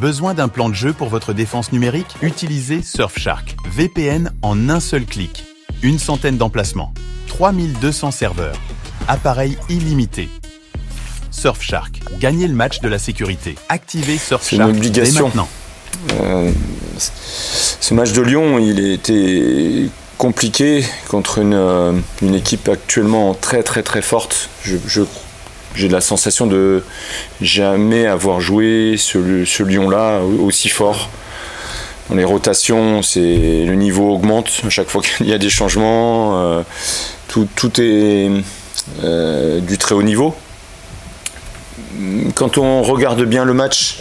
Besoin d'un plan de jeu pour votre défense numérique Utilisez Surfshark, VPN en un seul clic. Une centaine d'emplacements, 3200 serveurs, appareil illimité. Surfshark, gagnez le match de la sécurité. Activez Surfshark dès maintenant. Euh, ce match de Lyon, il était compliqué contre une, euh, une, équipe actuellement très très très forte. Je, j'ai la sensation de jamais avoir joué ce, Lyon-là aussi fort. Dans les rotations, c'est le niveau augmente à chaque fois qu'il y a des changements. Euh, tout, tout, est euh, du très haut niveau. Quand on regarde bien le match,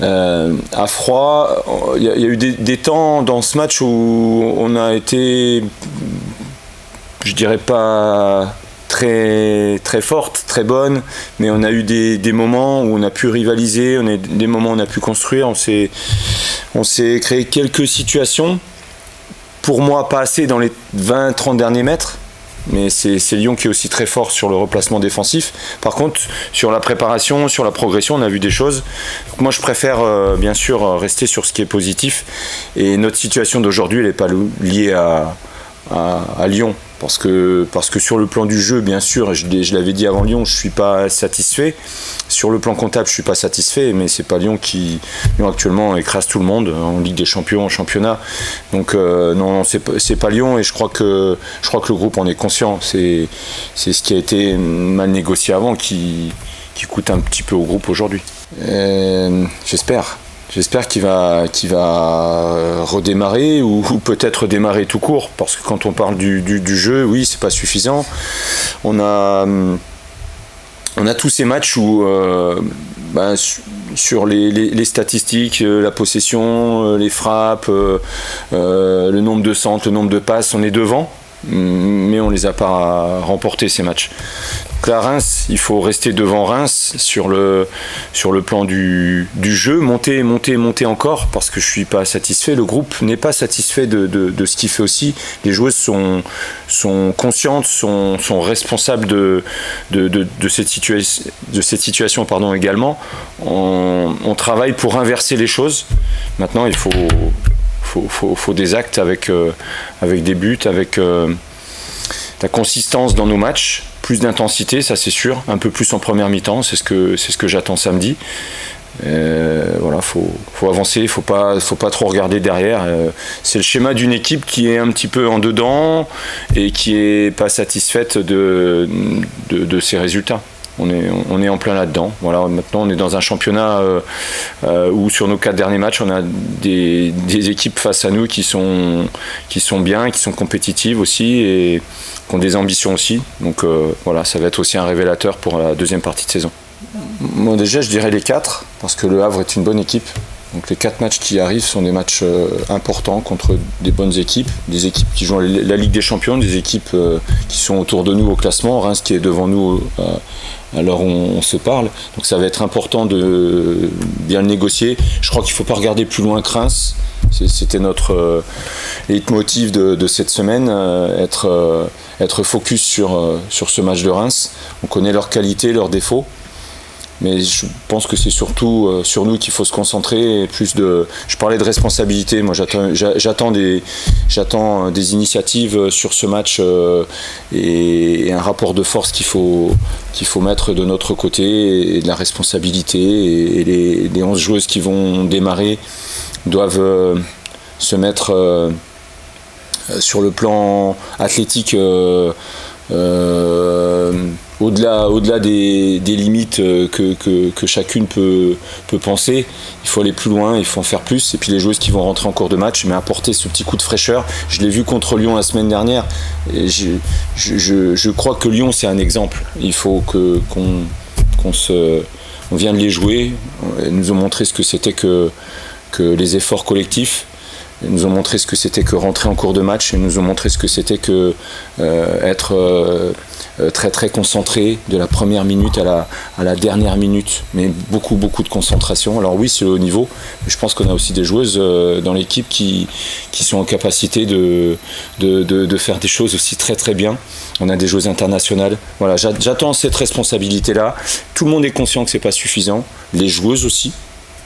euh, à froid, il y, a eu des, temps dans ce match où on a été, je dirais pas très forte, très bonne, mais on a eu des, moments où on a pu rivaliser, des moments où on a pu construire, on s'est créé quelques situations. Pour moi, pas assez dans les 20-30 derniers mètres, mais c'est Lyon qui est aussi très fort sur le replacement défensif. Par contre, sur la préparation, sur la progression, on a vu des choses. moi, je préfère euh, bien sûr rester sur ce qui est positif. Et notre situation d'aujourd'hui, elle n'est pas liée à, Lyon. Parce que, parce que sur le plan du jeu, bien sûr, je, je l'avais dit avant Lyon, je ne suis pas satisfait. Sur le plan comptable, je ne suis pas satisfait, mais c'est pas Lyon qui, Lyon actuellement, écrase tout le monde en Ligue des Champions, en championnat. Donc, euh, non, c'est pas, pas Lyon et je crois, que, je crois que le groupe en est conscient. C'est ce qui a été mal négocié avant qui, qui coûte un petit peu au groupe aujourd'hui. Euh, j'espère. J'espère qu'il va, qu'il va redémarrer ou, peut-être démarrer tout court parce que quand on parle du, jeu, oui, c'est pas suffisant. On a, on a tous ces matchs où, euh, ben, sur les, statistiques, euh, la possession, euh, les frappes, le nombre de centres, le nombre de passes, on est devant mais on les a pas remportés ces matchs. Donc à Reims, il faut rester devant Reims sur le, sur le plan du, du jeu, monter, monter, monter encore, parce que je suis pas satisfait. Le groupe n'est pas satisfait de, de, ce qu'il fait aussi. Les joueuses sont, sont conscientes, sont, sont responsables de, de, de, cette, situation de cette situation pardon, également. On travaille pour inverser les choses. Maintenant, il faut faut, faut, des actes avec, euh, avec des buts, avec euh, la consistance dans nos matchs, plus d'intensité, ça c'est sûr, un peu plus en première mi-temps, c'est ce que, ce que j'attends samedi. Euh, voilà, faut, avancer, faut pas, faut pas trop regarder derrière. c'est le schéma d'une équipe qui est un petit peu en dedans et qui est pas satisfaite de, de, de ses résultats on est, en plein là-dedans. Voilà, maintenant, on est dans un championnat euh, euh, où sur nos quatre derniers matchs, on a des, équipes face à nous qui sont, bien, qui sont compétitives aussi et qui ont des ambitions aussi. Donc euh, voilà, ça va être aussi un révélateur pour la deuxième partie de saison. Moi déjà, je dirais les quatre, parce que le Havre est une bonne équipe. Donc les quatre matchs qui arrivent sont des matchs importants contre des bonnes équipes, des équipes qui jouent la Ligue des Champions, des équipes qui sont autour de nous au classement, Reims qui est devant nous alors on, se parle. Donc ça va être important de bien le négocier. Je crois qu'il ne faut pas regarder plus loin que Reims. C'était notre euh, de, cette semaine, euh, être, euh, focus sur ce match de Reims. On connaît leurs qualités, leurs défauts. Mais je pense que c'est surtout euh, sur nous qu'il faut se concentrer. Plus de, je parlais de responsabilité. Moi, j'attends des, j'attends des initiatives euh, sur ce match euh, et, un rapport de force qu'il faut, qu'il faut mettre de notre côté et de la responsabilité. Et, les, les 11 joueuses qui vont démarrer doivent se mettre sur le plan athlétique au-delà au -delà des, limites euh, que, chacune peut, penser, il faut aller plus loin, il faut en faire plus. Et puis les joueuses qui vont rentrer en cours de match, mais apporter ce petit coup de fraîcheur. Je l'ai vu contre Lyon la semaine dernière. Je, crois que Lyon, c'est un exemple. Il faut que, qu'on, se, on vient de les jouer. Elles nous ont montré ce que c'était que, les efforts collectifs. Ils nous ont montré ce que c'était que rentrer en cours de match. Ils nous ont montré ce que c'était que euh, être euh, très très concentré de la première minute à la, dernière minute. Mais beaucoup beaucoup de concentration. Alors oui, c'est le haut niveau. Mais je pense qu'on a aussi des joueuses dans l'équipe qui, sont en capacité de, faire des choses aussi très très bien. On a des joueuses internationales. Voilà, j'attends cette responsabilité-là. Tout le monde est conscient que c'est pas suffisant. Les joueuses aussi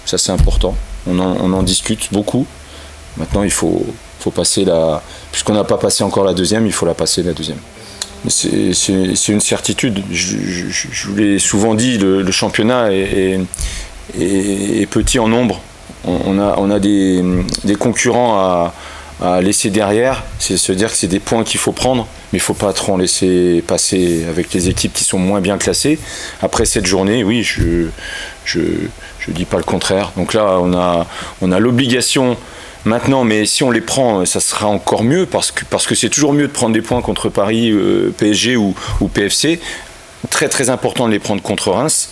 ça c'est important. On en, discute beaucoup. Maintenant, il faut, faut passer la. Puisqu'on n'a pas passé encore la deuxième, il faut la passer la deuxième. C'est une certitude. Je, vous l'ai souvent dit, le, championnat est, petit en nombre. On, a, des, concurrents à, laisser derrière. C'est se dire que c'est des points qu'il faut prendre mais il faut pas trop en laisser passer avec les équipes qui sont moins bien classées. Après cette journée, oui, je je dis pas le contraire. Donc là, on a l'obligation maintenant, mais si on les prend, ça sera encore mieux parce que parce que c'est toujours mieux de prendre des points contre Paris, euh, PSG ou PFC. Très très important de les prendre contre Reims.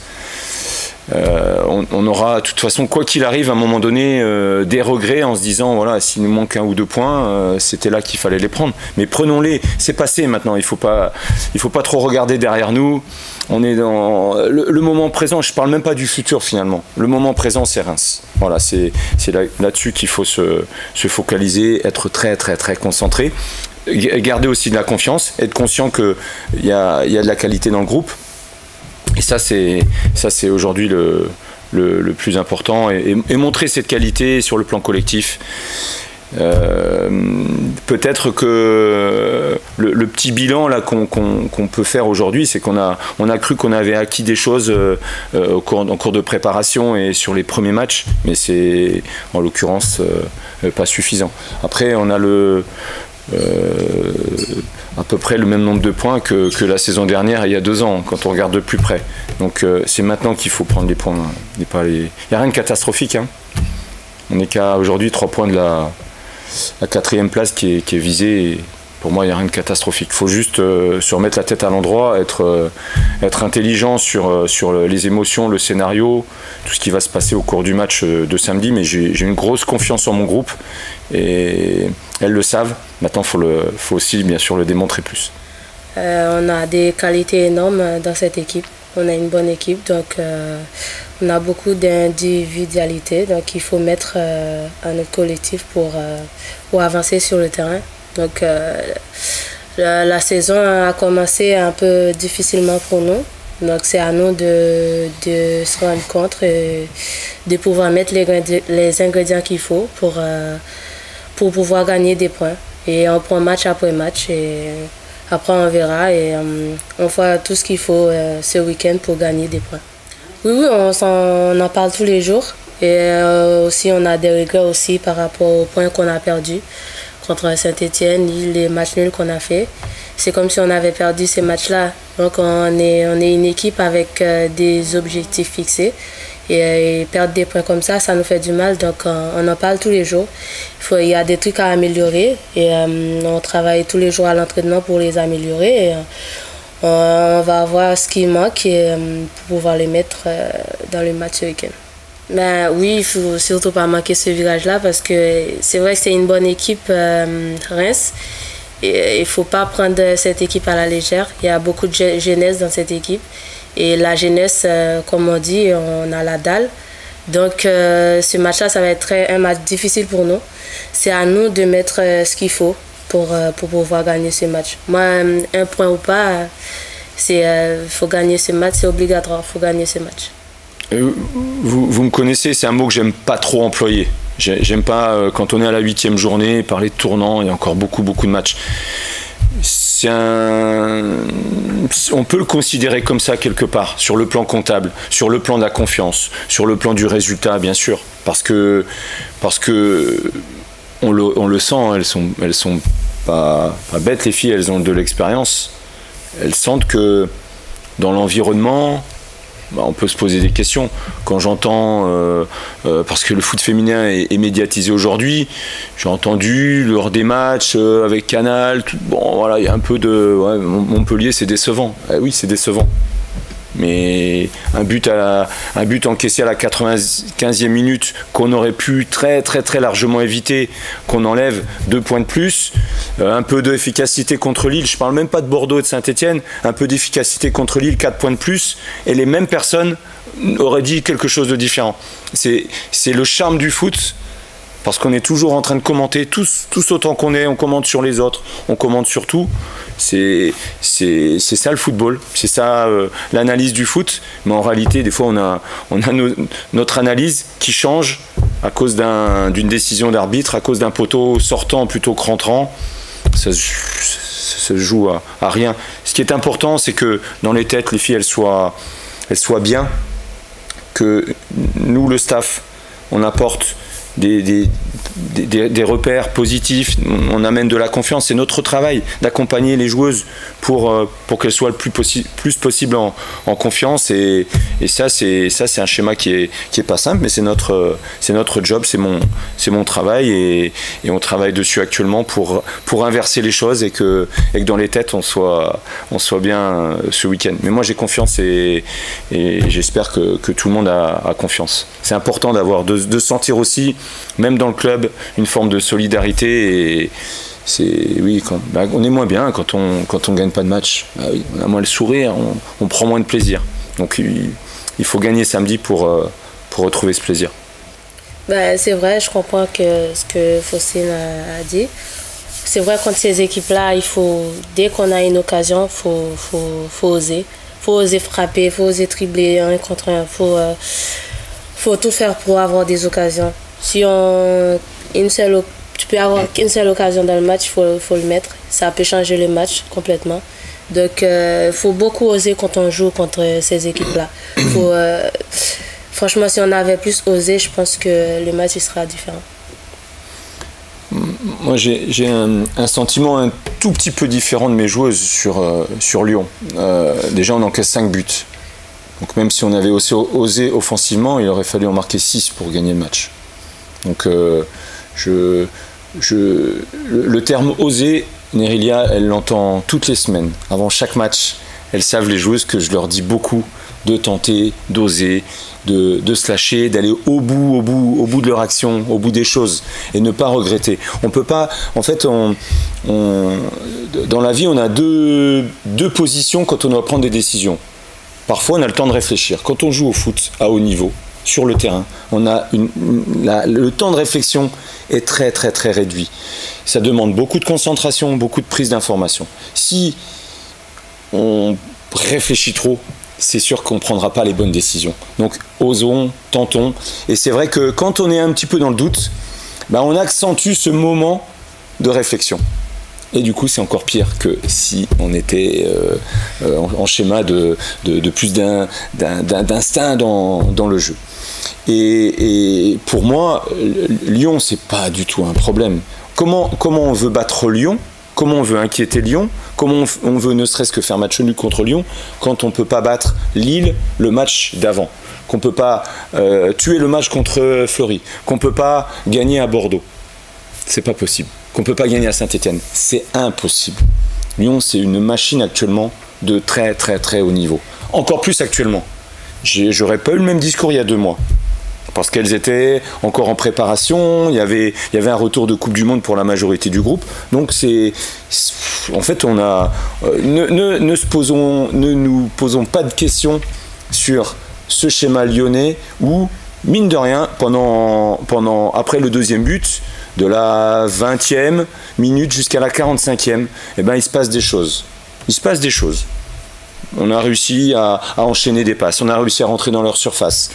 Euh, on, aura de toute façon, quoi qu'il arrive, à un moment donné, euh, des regrets en se disant voilà, s'il nous manque un ou deux points, euh, c'était là qu'il fallait les prendre. Mais prenons-les, c'est passé maintenant. Il faut pas, faut pas trop regarder derrière nous. On est dans le, moment présent. Je parle même pas du futur finalement. Le moment présent, c'est Reims. Voilà, c'est là-dessus qu'il faut se, focaliser, être très très très concentré garder aussi de la confiance, être conscient qu'il y a de la qualité dans le groupe. Et ça, c'est ça, c'est aujourd'hui le, le, plus important et, montrer cette qualité sur le plan collectif. Euh, peut-être que le, petit bilan là qu'on peut faire aujourd'hui, c'est qu'on a on a cru qu'on avait acquis des choses euh, euh, au cours, en cours de préparation et sur les premiers matchs, mais c'est en l'occurrence pas suffisant. Après, on a le peu près le même nombre de points que, la saison dernière il y a deux ans, quand on regarde de plus près. Donc euh, c'est maintenant qu'il faut prendre les points. Il n'y a rien de catastrophique. Hein. On n'est qu'à aujourd'hui trois points de la, quatrième place qui est, visée. Pour moi, il n'y a rien de catastrophique. Il faut juste euh, se remettre la tête à l'endroit, être, être intelligent sur, sur les émotions, le scénario, tout ce qui va se passer au cours du match de samedi. Mais j'ai une grosse confiance en mon groupe et elles le savent. Maintenant, il faut, aussi bien sûr le démontrer plus. Euh, on a des qualités énormes dans cette équipe. On a une bonne équipe, donc euh, on a beaucoup d'individualité. Donc il faut mettre euh, un collectif pour, pour avancer sur le terrain. Donc la, saison a commencé un peu difficilement pour nous. Donc c'est à nous de, de, se rendre compte et de pouvoir mettre les, les ingrédients qu'il faut pour pour pouvoir gagner des points. Et on prend match après match et après on verra et euh, on fera tout ce qu'il faut euh, ce week-end pour gagner des points. Oui, oui, on, en, parle tous les jours et euh, aussi on a des regrets aussi par rapport aux points qu'on a perdus contre Saint-Etienne, les matchs nuls qu'on a fait. C'est comme si on avait perdu ces matchs-là. Donc on est, on est une équipe avec des objectifs fixés et, perdre des points comme ça, ça nous fait du mal. Donc, on en parle tous les jours. Il, y a des trucs à améliorer et euh, on travaille tous les jours à l'entraînement pour les améliorer. Et, euh, on va voir ce qui manque euh, pour pouvoir les mettre dans le match ce week-end. Ben, oui, il faut surtout pas manquer ce virage-là parce que c'est vrai que c'est une bonne équipe Reims. Et il ne faut pas prendre cette équipe à la légère. Il y a beaucoup de jeunesse dans cette équipe. Et la jeunesse, euh, comme on dit, on a la dalle. Donc euh, ce match-là, ça va être un match difficile pour nous. C'est à nous de mettre euh, ce qu'il faut pour, pour pouvoir gagner ce match. Moi, un point ou pas, il faut gagner ce match, c'est obligatoire, il faut gagner ce match. Vous, vous me connaissez, c'est un mot que j'aime pas trop employer. J'aime pas quand on est à la huitième journée parler de tournant, il y a encore beaucoup beaucoup de matchs. On peut le considérer comme ça quelque part, sur le plan comptable, sur le plan de la confiance, sur le plan du résultat, bien sûr, parce que, parce que on le, sent, hein, elles sont, elles sont pas bêtes les filles, elles ont de l'expérience, elles sentent que dans l'environnement, bah, on peut se poser des questions. Quand j'entends, euh, euh, parce que le foot féminin est, médiatisé aujourd'hui, j'ai entendu lors des matchs euh, avec Canal, bon voilà, il y a un peu de Montpellier, c'est décevant. Eh oui, c'est décevant. Mais un but, à un but encaissé à la 95e minute qu'on aurait pu très très très largement éviter, qu'on enlève deux points de plus, euh, un peu d'efficacité contre Lille, je parle même pas de Bordeaux et de Saint-Etienne, un peu d'efficacité contre Lille, quatre points de plus, et les mêmes personnes auraient dit quelque chose de différent. C'est le charme du foot parce qu'on est toujours en train de commenter, tous, tous autant qu'on est, on commente sur les autres, on commente sur tout. C'est ça le football, c'est ça euh, l'analyse du foot. Mais en réalité, des fois, on a, on a notre analyse qui change à cause d'une décision d'arbitre, à cause d'un poteau sortant plutôt que rentrant. Ça, se joue à, à, rien. Ce qui est important, c'est que dans les têtes, les filles, elles soient, elles soient bien, que nous, le staff, on apporte des, des, repères positifs, on amène de la confiance. C'est notre travail d'accompagner les joueuses pour, euh, pour qu'elles soient le plus, plus possible en, confiance. Et, et ça, c'est un schéma qui est, qui est pas simple, mais c'est notre, notre job, c'est mon, mon travail. Et, et, on travaille dessus actuellement pour, pour inverser les choses et que, et que dans les têtes, on soit, on soit bien euh, ce week-end. Mais moi, j'ai confiance et, j'espère que, que, tout le monde a, a confiance. C'est important d'avoir, de, de sentir aussi même dans le club, une forme de solidarité. Et c'est oui, bah, on est moins bien quand on quand on gagne pas de match. Ah on a moins le sourire, on, prend moins de plaisir. Donc il, faut gagner samedi pour euh, pour retrouver ce plaisir. Bah, c'est vrai, je comprends que ce que Faustine a, dit. C'est vrai, contre ces équipes-là, il faut, dès qu'on a une occasion, faut, faut, faut, oser. Faut oser frapper, faut oser tribler un contre un. Faut, euh, faut tout faire pour avoir des occasions. Si on, une seule, tu peux avoir qu'une seule occasion dans le match, il faut, faut, le mettre. Ça peut changer le match complètement. Donc, il euh, faut beaucoup oser quand on joue contre ces équipes-là. Euh, franchement, si on avait plus osé, je pense que le match il sera différent. Moi, j'ai un, un, sentiment un tout petit peu différent de mes joueuses sur, euh, sur Lyon. déjà, on encaisse 5 buts. Donc, même si on avait aussi osé offensivement, il aurait fallu en marquer 6 pour gagner le match. Donc, euh, je, je, le, terme oser, Nerilia, elle l'entend toutes les semaines, avant chaque match. Elles savent, les joueuses, que je leur dis beaucoup de tenter, d'oser, de, de, se lâcher, d'aller au bout, au bout, au bout de leur action, au bout des choses, et ne pas regretter. On peut pas, en fait, on, on, dans la vie, on a deux, deux positions quand on doit prendre des décisions. Parfois, on a le temps de réfléchir. Quand on joue au foot à haut niveau, sur le terrain. On a le temps de réflexion est très très très réduit. Ça demande beaucoup de concentration, beaucoup de prise d'information. Si on réfléchit trop, c'est sûr qu'on ne prendra pas les bonnes décisions. Donc osons, tentons. Et c'est vrai que quand on est un petit peu dans le doute, bah, on accentue ce moment de réflexion. Et du coup, c'est encore pire que si on était euh, euh, en, schéma de, plus d'instinct dans, le jeu. Et, pour moi, Lyon, c'est pas du tout un problème. Comment, comment on veut battre Lyon? Comment on veut inquiéter Lyon? Comment on, veut ne serait-ce que faire match nul contre Lyon quand on ne peut pas battre Lille le match d'avant? Qu'on ne peut pas euh, tuer le match contre Fleury? Qu'on ne peut pas gagner à Bordeaux? C'est pas possible qu'on ne peut pas gagner à Saint-Etienne. C'est impossible. Lyon, c'est une machine actuellement de très très très haut niveau. Encore plus actuellement. J'aurais pas eu le même discours il y a deux mois. Parce qu'elles étaient encore en préparation, il y, avait, un retour de Coupe du Monde pour la majorité du groupe. Donc c'est. En fait, on a. Euh, ne, ne, se posons, ne nous posons pas de questions sur ce schéma lyonnais où, mine de rien, pendant, pendant, après le deuxième but, de la 20e minute jusqu'à la 45e, eh ben, il se passe des choses. Il se passe des choses. On a réussi à, enchaîner des passes, on a réussi à rentrer dans leur surface.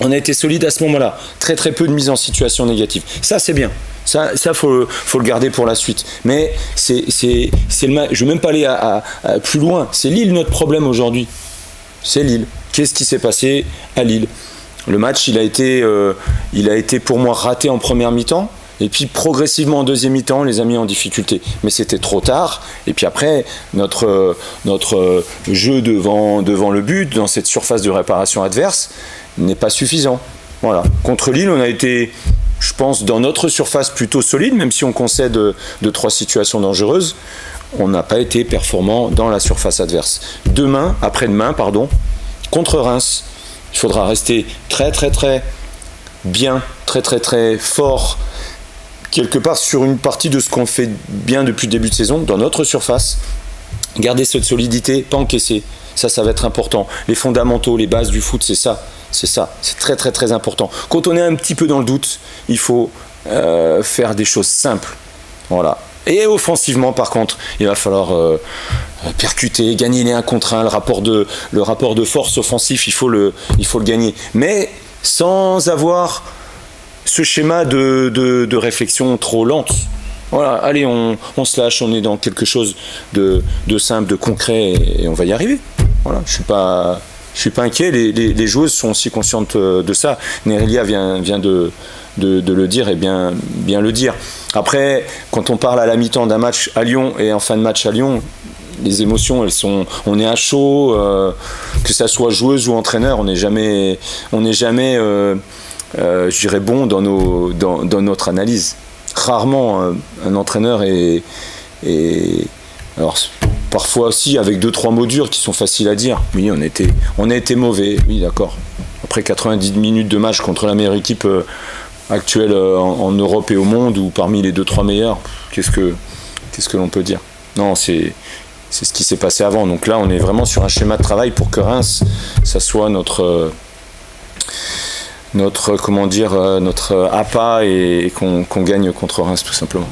On a été solide à ce moment-là. Très très peu de mise en situation négative. Ça c'est bien. Ça, ça faut, le garder pour la suite. Mais c'est, c'est, c'est je ne veux même pas aller plus loin. C'est Lille notre problème aujourd'hui. C'est Lille. Qu'est-ce qui s'est passé à Lille? Le match, il a été, euh, il a été pour moi raté en première mi-temps. Et puis progressivement en deuxième mi-temps, les a mis en difficulté. Mais c'était trop tard. Et puis après, notre, notre jeu devant, devant le but, dans cette surface de réparation adverse, n'est pas suffisant. Voilà. Contre Lille, on a été, je pense, dans notre surface plutôt solide, même si on concède de trois situations dangereuses. On n'a pas été performant dans la surface adverse. Demain, après-demain, pardon, contre Reims, il faudra rester très très très bien, très très très fort quelque part sur une partie de ce qu'on fait bien depuis le début de saison, dans notre surface. Garder cette solidité, pas encaisser. Ça, ça va être important. Les fondamentaux, les bases du foot, c'est ça. C'est ça. C'est très, très, très important. Quand on est un petit peu dans le doute, il faut faire des choses simples. Voilà. Et offensivement, par contre, il va falloir euh, percuter, gagner les 1 contre 1. Le rapport de, le rapport de force offensif, il faut, le, il faut le gagner. Mais sans avoir ce schéma de, de, réflexion trop lente. Voilà, allez, on, on, se lâche, on est dans quelque chose de, de simple, de concret, et, on va y arriver. Voilà, je suis pas, je suis pas inquiet. Les, les, joueuses sont aussi conscientes euh, de ça. Nerelia vient, vient de, de, le dire et bien, bien le dire. Après, quand on parle à la mi-temps d'un match à Lyon et en fin de match à Lyon, les émotions, elles sont, on est à chaud, euh, que ça soit joueuse ou entraîneur, on n'est jamais, on n'est jamais, euh, je dirais bon dans nos, dans, dans notre analyse. Rarement un, entraîneur est, est, alors parfois aussi avec deux trois mots durs qui sont faciles à dire. Oui, on était, a été mauvais. Oui, d'accord. Après 90 minutes de match contre la meilleure équipe actuel euh, en, Europe et au monde ou parmi les deux trois meilleurs, qu'est-ce que l'on peut dire? Non, c'est ce qui s'est passé avant. Donc là, on est vraiment sur un schéma de travail pour que Reims, ça soit notre notre comment dire notre appât et, qu'on gagne contre Reims tout simplement.